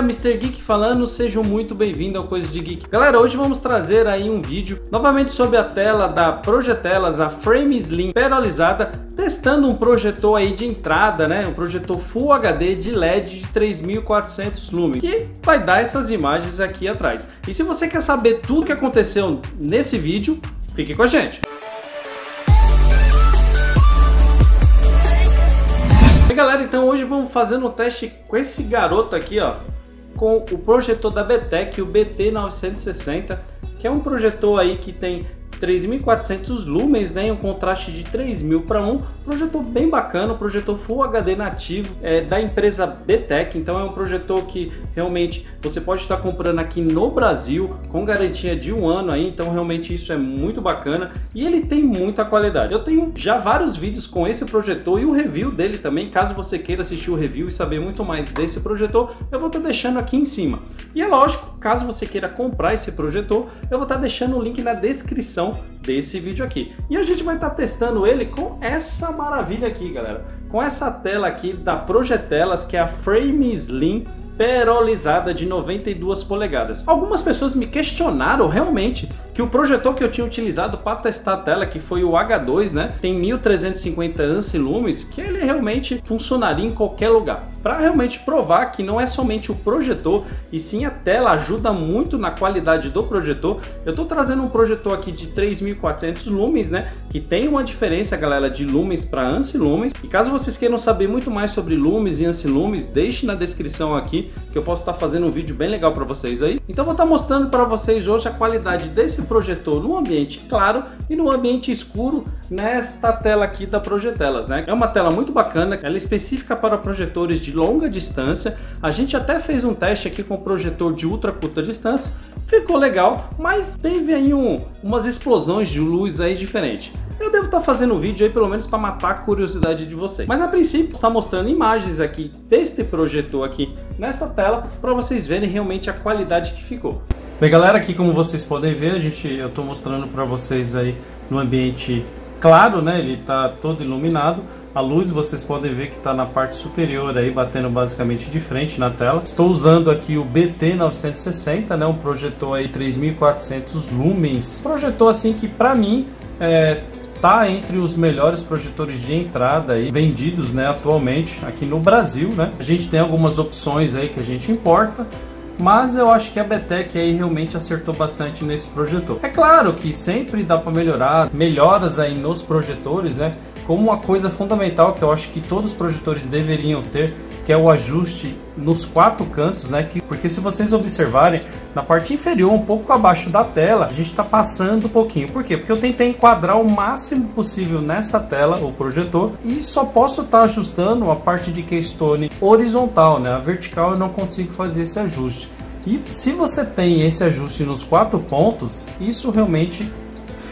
Mr. Geek falando, sejam muito bem-vindos ao Coisa de Geek. Galera, hoje vamos trazer aí um vídeo novamente sobre a tela da Projetelas, a Frame Slim perolizada, testando um projetor aí de entrada, né? Um projetor Full HD de LED de 3400 lumens, que vai dar essas imagens aqui atrás. E se você quer saber tudo o que aconteceu nesse vídeo, fique com a gente. E galera, então hoje vamos fazer um teste com esse garoto aqui, ó, com o projetor da Betec, o BT960, que é um projetor aí que tem 3.400 lumens, né, um contraste de 3.000 para 1, projetor bem bacana, projetor Full HD nativo é, da empresa Betec, então é um projetor que realmente você pode estar comprando aqui no Brasil com garantia de um ano aí, então realmente isso é muito bacana e ele tem muita qualidade. Eu tenho já vários vídeos com esse projetor e o review dele também, caso você queira assistir o review e saber muito mais desse projetor, eu vou estar deixando aqui em cima. E é lógico, caso você queira comprar esse projetor, eu vou estar deixando o link na descrição desse vídeo aqui. E a gente vai estar testando ele com essa maravilha aqui, galera. Com essa tela aqui da Projetelas, que é a Frame Slim perolizada de 92 polegadas. Algumas pessoas me questionaram realmente que o projetor que eu tinha utilizado para testar a tela, que foi o H2, né, tem 1350 ANSI lumes, que ele realmente funcionaria em qualquer lugar. Para realmente provar que não é somente o projetor, e sim a tela ajuda muito na qualidade do projetor, eu estou trazendo um projetor aqui de 3400 lumens, né, que tem uma diferença, galera, de lumens para ANSI lumens. E caso vocês queiram saber muito mais sobre lumens e ANSI lumens, deixe na descrição aqui que eu posso estar fazendo um vídeo bem legal para vocês aí. Então vou estar mostrando para vocês hoje a qualidade desse projetor no ambiente claro e no ambiente escuro nesta tela aqui da Projetelas, né? É uma tela muito bacana, ela é específica para projetores de longa distância. A gente até fez um teste aqui com o projetor de ultra curta distância, ficou legal, mas teve aí um, umas explosões de luz aí diferente. Eu devo estar fazendo um vídeo aí pelo menos para matar a curiosidade de vocês. Mas a princípio está mostrando imagens aqui deste projetor aqui nessa tela para vocês verem realmente a qualidade que ficou. Bem galera, aqui como vocês podem ver, a gente, eu estou mostrando para vocês aí no ambiente claro, né? Ele está todo iluminado. A luz vocês podem ver que está na parte superior aí, batendo basicamente de frente na tela. Estou usando aqui o BT960, né? Um projetor aí 3400 lumens. Projetor assim que para mim é, tá entre os melhores projetores de entrada aí, vendidos né, atualmente aqui no Brasil. Né? A gente tem algumas opções aí que a gente importa, mas eu acho que a Betec aí realmente acertou bastante nesse projetor. É claro que sempre dá para melhorar, melhoras aí nos projetores, né? Como uma coisa fundamental que eu acho que todos os projetores deveriam ter, que é o ajuste nos quatro cantos, né? Que, porque se vocês observarem, na parte inferior, um pouco abaixo da tela, a gente está passando um pouquinho. Por quê? Porque eu tentei enquadrar o máximo possível nessa tela, o projetor, e só posso estar tá ajustando a parte de keystone horizontal, né? A vertical eu não consigo fazer esse ajuste. E se você tem esse ajuste nos quatro pontos, isso realmente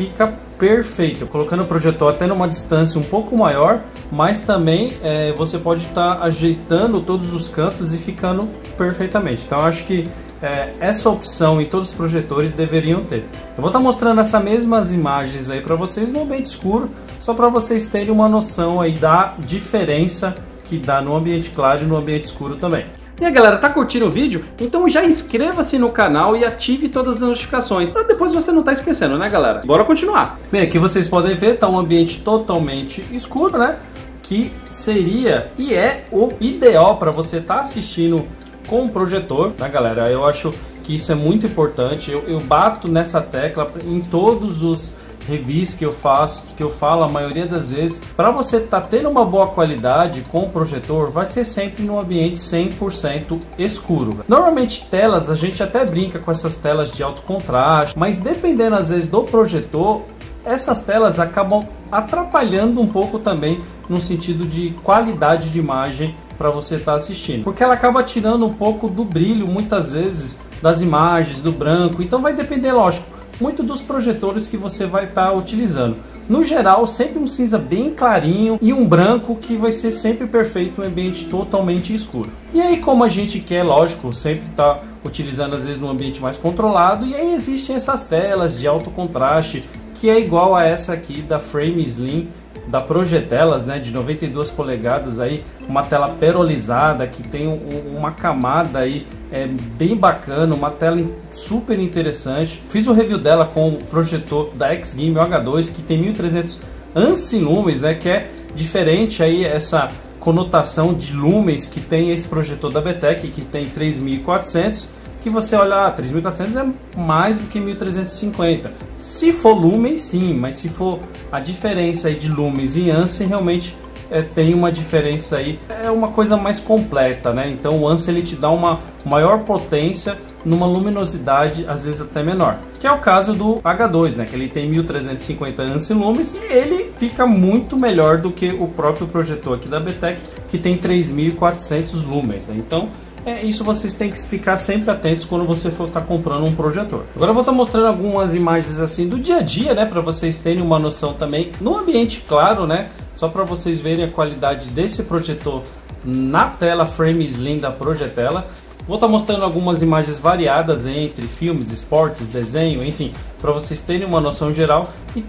fica perfeito, colocando o projetor até numa distância um pouco maior, mas também é, você pode estar tá ajeitando todos os cantos e ficando perfeitamente. Então acho que é, essa opção em todos os projetores deveriam ter. Eu vou estar tá mostrando essas mesmas imagens aí para vocês no ambiente escuro, só para vocês terem uma noção aí da diferença que dá no ambiente claro e no ambiente escuro também. E aí galera, tá curtindo o vídeo? Então já inscreva-se no canal e ative todas as notificações, para depois você não tá esquecendo, né galera? Bora continuar. Bem, aqui vocês podem ver, tá um ambiente totalmente escuro, né? Que seria e é o ideal para você estar tá assistindo com o projetor, né galera? Eu acho que isso é muito importante, eu, eu bato nessa tecla em todos os reviews que eu faço, que eu falo a maioria das vezes, para você estar tá tendo uma boa qualidade com o projetor, vai ser sempre num ambiente 100% escuro. Normalmente telas, a gente até brinca com essas telas de alto contraste, mas dependendo às vezes do projetor, essas telas acabam atrapalhando um pouco também no sentido de qualidade de imagem para você estar tá assistindo, porque ela acaba tirando um pouco do brilho muitas vezes das imagens, do branco, então vai depender, lógico, muito dos projetores que você vai estar tá utilizando. No geral, sempre um cinza bem clarinho e um branco que vai ser sempre perfeito em um ambiente totalmente escuro. E aí, como a gente quer, lógico, sempre estar tá utilizando às vezes num ambiente mais controlado, e aí existem essas telas de alto contraste que é igual a essa aqui da Frame Slim da Projetelas, né, de 92 polegadas aí, uma tela perolizada que tem um, uma camada aí é, bem bacana, uma tela super interessante. Fiz o review dela com o projetor da X-Game H2 que tem 1300 ANSI lumens, né, que é diferente aí essa conotação de lumens que tem esse projetor da Betec, que tem 3400 que você olha, ah, 3.400 é mais do que 1.350. Se for lumens, sim, mas se for a diferença de lumens e ANSI, realmente é, tem uma diferença aí, é uma coisa mais completa, né? Então o ANSI ele te dá uma maior potência numa luminosidade às vezes até menor, que é o caso do H2, né? Que ele tem 1350 ANSI lumens e ele fica muito melhor do que o próprio projetor aqui da Betec, que tem 3400 lumens. Né? Então é, isso vocês têm que ficar sempre atentos quando você for estar tá comprando um projetor. Agora eu vou estar tá mostrando algumas imagens assim do dia a dia, né, para vocês terem uma noção também no ambiente claro, né, só para vocês verem a qualidade desse projetor na tela frame slim da Projetela. Vou estar tá mostrando algumas imagens variadas entre filmes, esportes, desenho, enfim, para vocês terem uma noção geral e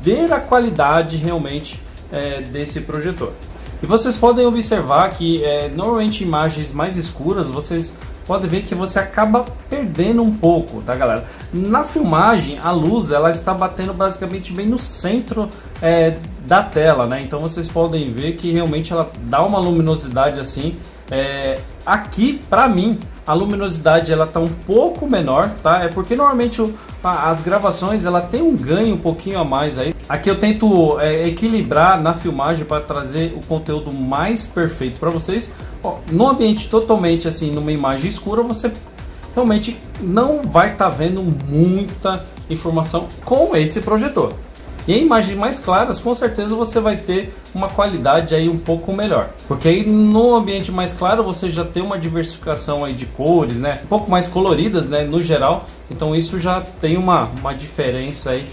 ver a qualidade realmente é, desse projetor. E vocês podem observar que é, normalmente imagens mais escuras vocês podem ver que você acaba perdendo um pouco, tá galera? Na filmagem a luz ela está batendo basicamente bem no centro é, da tela, né? Então vocês podem ver que realmente ela dá uma luminosidade assim. É, aqui para mim a luminosidade ela tá um pouco menor, tá? É porque normalmente o, a, as gravações ela tem um ganho um pouquinho a mais aí. Aqui eu tento é, equilibrar na filmagem para trazer o conteúdo mais perfeito para vocês. Ó, no ambiente totalmente assim, numa imagem escura, você realmente não vai estar tá vendo muita informação com esse projetor. E em imagens mais claras, com certeza você vai ter uma qualidade aí um pouco melhor. Porque aí no ambiente mais claro você já tem uma diversificação aí de cores, né? Um pouco mais coloridas, né? No geral. Então isso já tem uma, uma diferença aí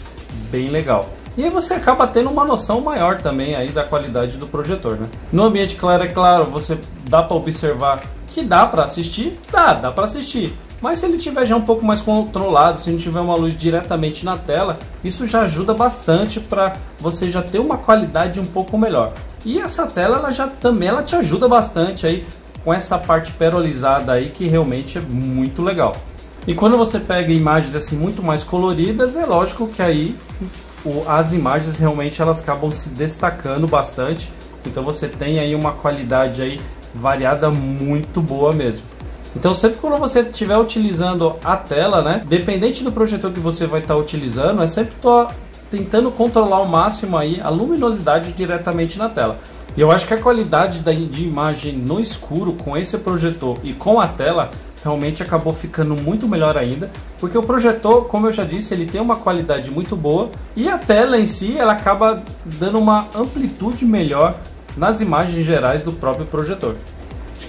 bem legal. E aí você acaba tendo uma noção maior também aí da qualidade do projetor, né? No ambiente claro, é claro, você dá para observar que dá para assistir, dá, dá para assistir. Mas se ele tiver já um pouco mais controlado, se não tiver uma luz diretamente na tela, isso já ajuda bastante para você já ter uma qualidade um pouco melhor. E essa tela ela já também ela te ajuda bastante aí com essa parte perolizada aí que realmente é muito legal. E quando você pega imagens assim muito mais coloridas, é lógico que aí as imagens realmente elas acabam se destacando bastante. Então você tem aí uma qualidade aí variada muito boa mesmo. Então sempre quando você estiver utilizando a tela, né, dependente do projetor que você vai estar tá utilizando, é sempre tô tentando controlar ao máximo aí a luminosidade diretamente na tela. E eu acho que a qualidade de imagem no escuro com esse projetor e com a tela realmente acabou ficando muito melhor ainda, porque o projetor, como eu já disse, ele tem uma qualidade muito boa e a tela em si ela acaba dando uma amplitude melhor nas imagens gerais do próprio projetor.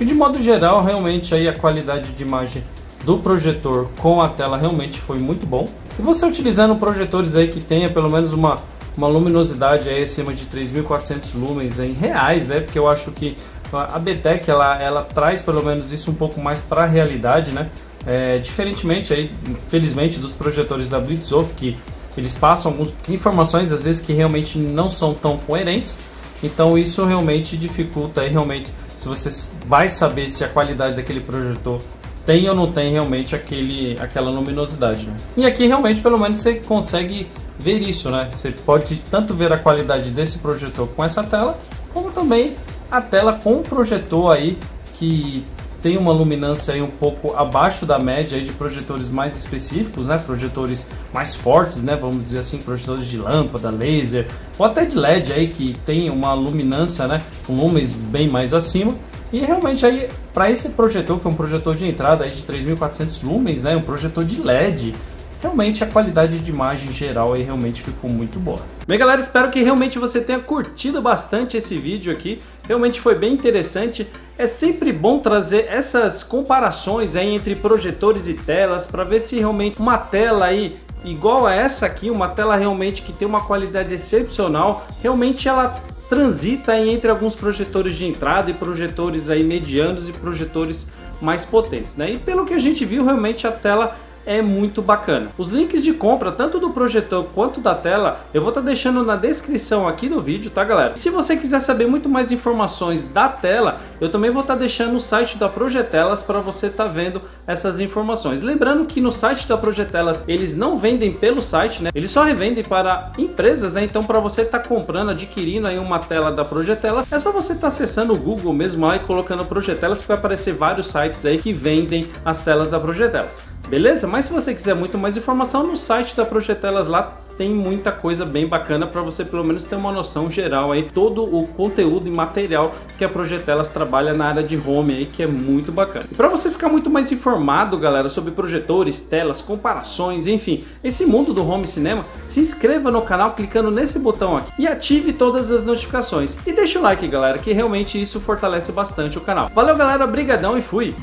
Que de modo geral, realmente aí a qualidade de imagem do projetor com a tela realmente foi muito bom. E você utilizando projetores aí que tenha pelo menos uma, uma luminosidade aí acima de 3.400 lumens em reais, né? Porque eu acho que a BTEC ela, ela traz pelo menos isso um pouco mais para a realidade, né? É, diferentemente aí, infelizmente, dos projetores da Blitzhoff que eles passam algumas informações às vezes que realmente não são tão coerentes. Então isso realmente dificulta aí realmente se você vai saber se a qualidade daquele projetor tem ou não tem realmente aquele, aquela luminosidade. Né? E aqui realmente pelo menos você consegue ver isso, né? Você pode tanto ver a qualidade desse projetor com essa tela, como também a tela com o projetor aí que tem uma luminância aí um pouco abaixo da média aí de projetores mais específicos, né? Projetores mais fortes, né? Vamos dizer assim, projetores de lâmpada, laser, ou até de LED aí que tem uma luminância, né? Com lumens bem mais acima. E realmente aí para esse projetor, que é um projetor de entrada aí de 3400 lumens, né? Um projetor de LED, realmente a qualidade de imagem geral aí realmente ficou muito boa. Bem galera, espero que realmente você tenha curtido bastante esse vídeo aqui, realmente foi bem interessante. É sempre bom trazer essas comparações aí entre projetores e telas para ver se realmente uma tela aí igual a essa aqui, uma tela realmente que tem uma qualidade excepcional, realmente ela transita entre alguns projetores de entrada e projetores aí medianos e projetores mais potentes, né? E pelo que a gente viu, realmente a tela é muito bacana. Os links de compra, tanto do projetor quanto da tela, eu vou estar tá deixando na descrição aqui do vídeo, tá galera? Se você quiser saber muito mais informações da tela, eu também vou estar tá deixando o site da Projetelas para você estar tá vendo essas informações. Lembrando que no site da Projetelas eles não vendem pelo site, né? Eles só revendem para empresas, né? Então para você estar tá comprando, adquirindo aí uma tela da Projetelas, é só você estar tá acessando o Google mesmo lá e colocando Projetelas que vai aparecer vários sites aí que vendem as telas da Projetelas. Beleza? Mas se você quiser muito mais informação, no site da Projetelas lá tem muita coisa bem bacana para você pelo menos ter uma noção geral aí todo o conteúdo e material que a Projetelas trabalha na área de home aí que é muito bacana. Para você ficar muito mais informado, galera, sobre projetores, telas, comparações, enfim, esse mundo do home cinema, se inscreva no canal clicando nesse botão aqui e ative todas as notificações. E deixa o like, galera, que realmente isso fortalece bastante o canal. Valeu, galera, brigadão e fui.